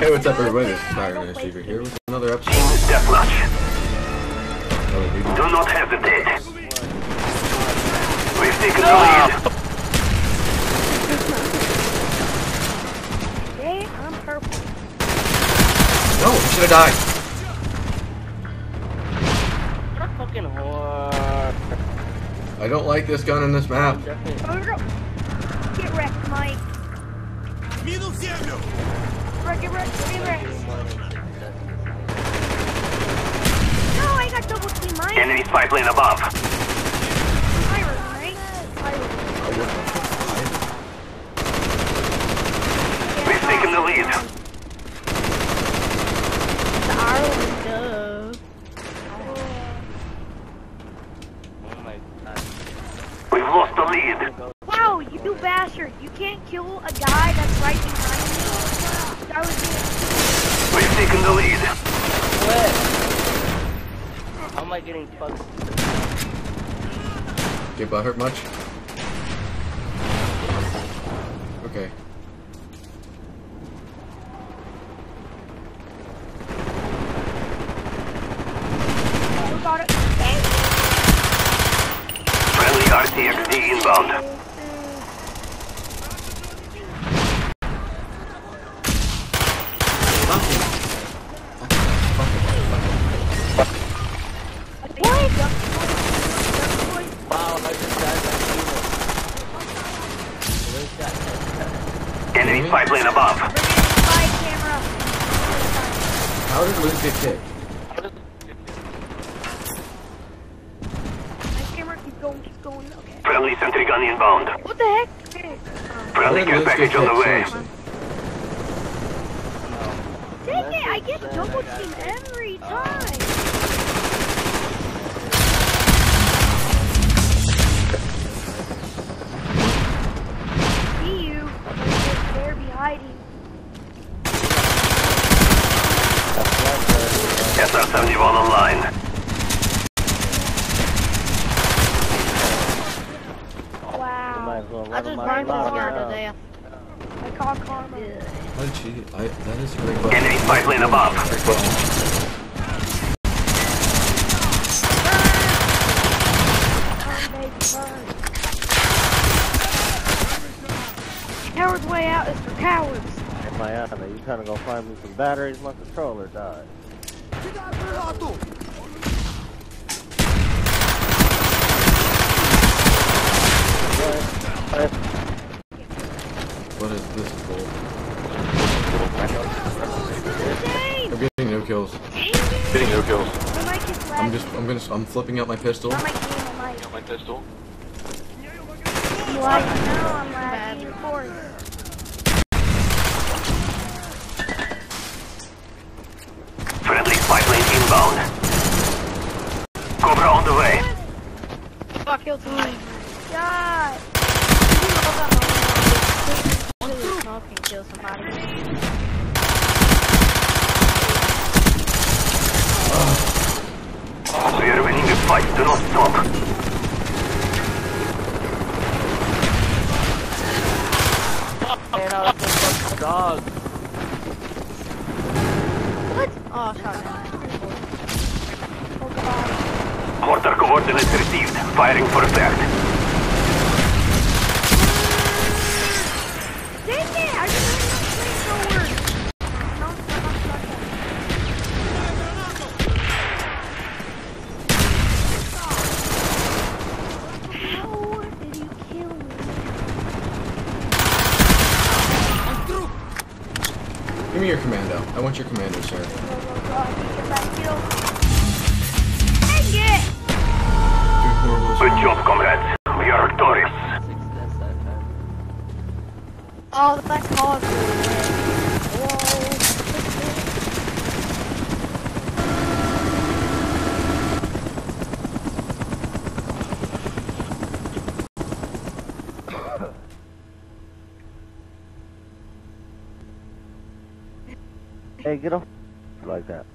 Hey, what's up, everybody? This is Tiger Fire Achiever here with another episode. Deathmatch. of League of Do not hesitate. We've taken the lead. Hey, I'm purple. No, you should have died. What a fucking whore. I don't like this gun in this map. Definitely. Oh, girl. Get wrecked, Mike. Wreck, get wrecked, get wrecked. No, I got double team Mike. Enemy spy plane above. Iron, right? Iron. We've taken the lead. The Ireland, duh. Oh my god. We've lost the lead. Wow, you bastard. You can't kill a guy that's right behind you. That was me. We've taken the lead. What? How am I getting fucked? Get butt hurt much? Okay. We got it. Friendly RC-XD inbound. What? Wow, I just died by Kilo. Where's that? Enemy spy plane above. Spy camera. How did Liz get kicked? Spy camera, keep going, keep going. Okay. Friendly sentry gun inbound. What the heck? Okay. Friendly care package on the way. Seriously. Dang it, I get double team every time. Coward's way out is for cowards. Hey, Mayana, you trying to go find me some batteries? My controller died. What is this for? Kills. Getting no kills. My mic is I'm just. I'm gonna. I'm flipping out my pistol. My mic is my mic. My pistol. I'm I'm lagging. Of. Friendly spy plane inbound. Cobra on the way. Fuck, killed me. God. Smoke and kill somebody. We are winning the fight. Do not stop. What? Oh, coordinates received. Firing for effect. Dang it! I just ran out flamethrower. No, no, no, no, no. How did you kill me? Give me your commando. I want your commando, sir. Oh, God, get that kill. Dang it! Do horrible Good job, comrades. We are victorious. Six deaths that time. Oh, that caused me. Whoa. Hey, get off like that.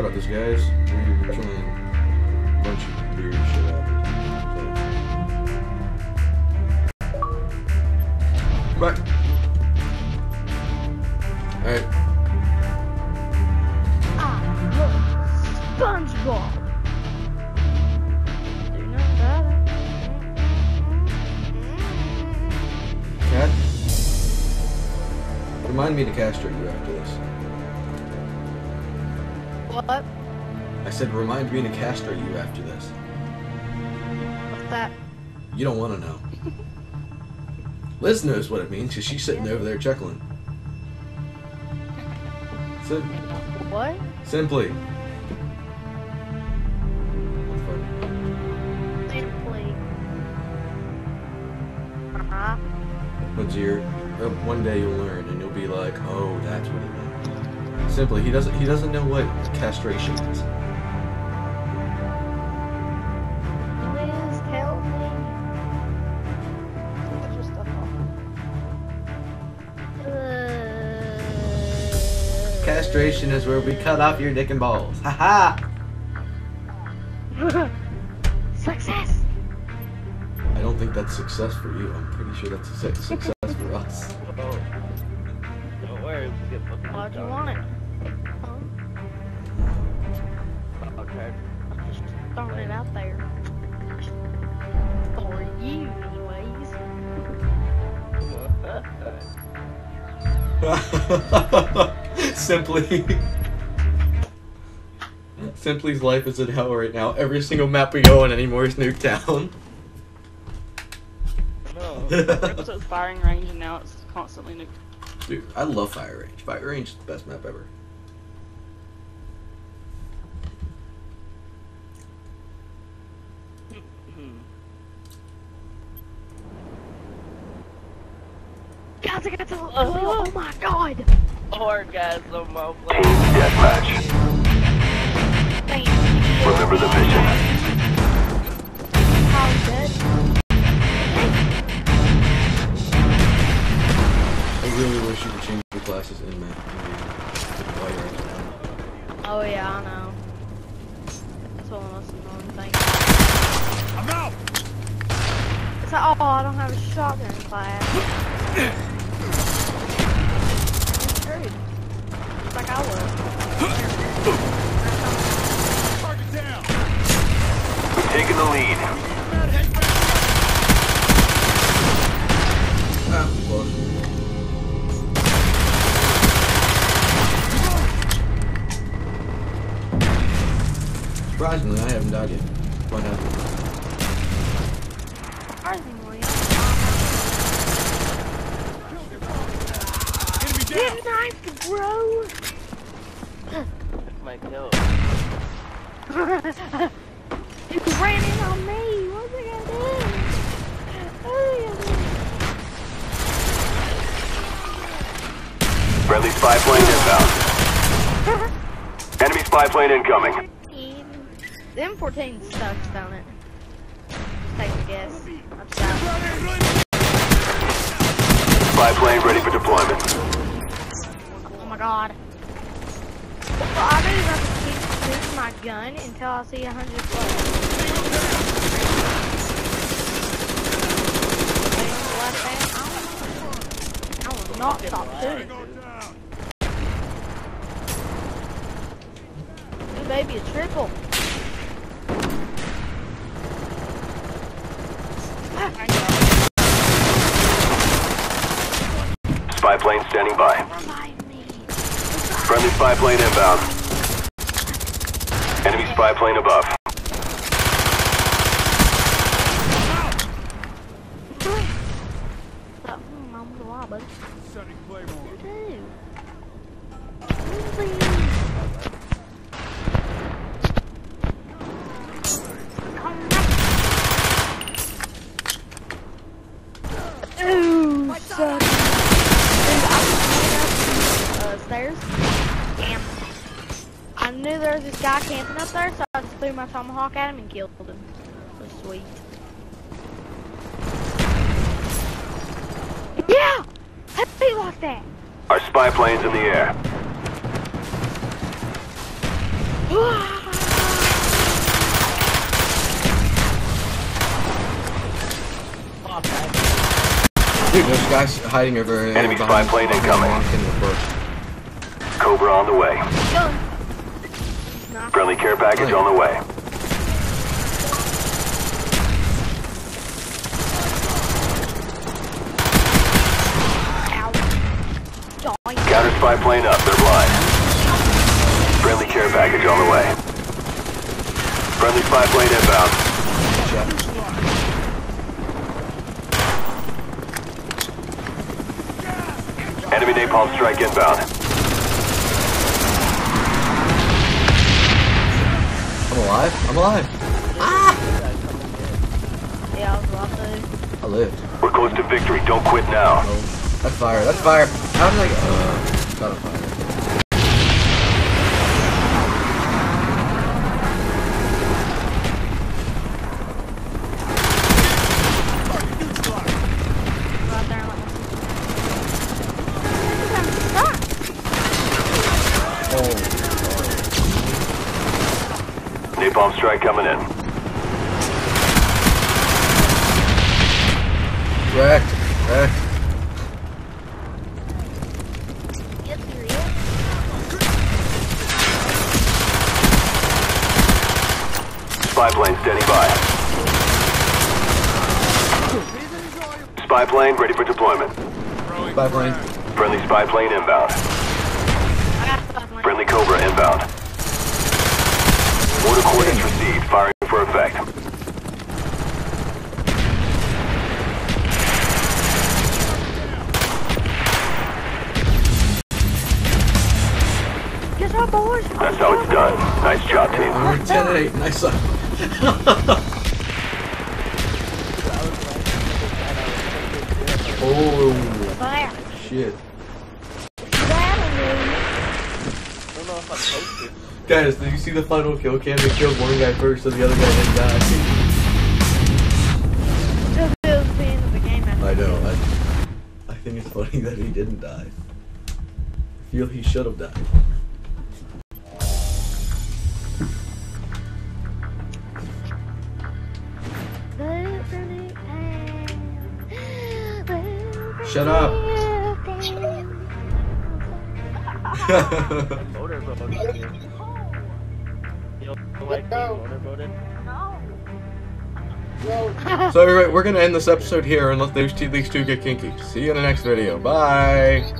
Sorry about this, guys. We were trying a bunch of weird shit out. So. Back. Alright. Look, SpongeBob. Do know better. Cat? Remind me to castrate you after this. What? I said remind me to castrate you after this. What's that? You don't want to know. Liz knows what it means because she's sitting over there chuckling. Sim- What? simply. Simply. Uh-huh. Once you're, uh, one day you'll learn and you'll be like, oh, that's what it meant. Simply, he doesn't. He doesn't know what castration is. Please tell me. Put your stuff off. Castration is where we cut off your dick and balls. Ha ha! Success. I don't think that's success for you. I'm pretty sure that's a success for us. Don't worry, we'll get fucking Why'd you want it? Okay. I'm just throwing it out there. For you, anyways. Simply. Simply's life is in hell right now. Every single map we go on anymore is Nuketown. no. It says firing range and now it's constantly new. Dude, I love Fire Range. Fire Range is the best map ever. Guys, I got to oh. oh my god! Orgasm, oh, my Team deathmatch. Thank. Remember the mission. How dead? I really wish you could change the classes in map. While you're actually- Oh yeah, I know. That's one of the most annoying things. I'm out! It's like, oh, I don't have a shotgun class. It's true. I. Target down! The lead. Surprisingly, I haven't died yet. What happened? Surprisingly, Enemy down! Get knife, bro! My kill. you ran in on me. What's I gonna do? Friendly spy plane inbound. Enemy spy plane incoming. The M14 sucks, don't it? Take a guess. Spy plane ready for deployment. Oh my god. Well, I don't even have to keep shooting my gun until I see a hundred plus. I will not stop shooting. Ooh, baby, a triple. Spy plane standing by. Friendly spy plane inbound. Enemy spy plane above. So, hmm, I'm gonna lie, buddy. Setting Claymore. Two. Please. There was this guy camping up there, so I just threw my tomahawk at him and killed him. It was sweet. Yeah! How did he lost that? Our spy plane's in the air. Dude, there's guys hiding over Enemy spy plane incoming. in the. Cobra on the way. Kill him. Knock Friendly care package on the way. Counter spy plane up. They're blind. Friendly care package on the way. Friendly spy plane inbound. Enemy napalm strike inbound. Alive. I'm alive. Yeah, I was about to. I lived. We're close to victory. Don't quit now. Oh, that's fire. That's fire. How did I? Uh, got a fire. Go out there and let me. Stop. Oh, Napalm strike coming in. wrecked. Wrecked. Spy plane standing by. Spy plane ready for deployment. Spy plane. Friendly spy plane inbound. I got stuff like Friendly Cobra inbound. Order coordinates received. Firing for effect. Guess what, boys? That's how it's done. Nice job, team. We're 10 8. Nice. one. oh, There. shit. That'll I don't know if I'm posted. Guys, did you see the final kill cam? They killed one guy first, so the other guy didn't die. Just it the end of the game. I know. I, I think it's funny that he didn't die. I feel he should have died. Shut up. Being motorboated? so anyway, we're gonna end this episode here unless these two, these two get kinky. See you in the next video. Bye.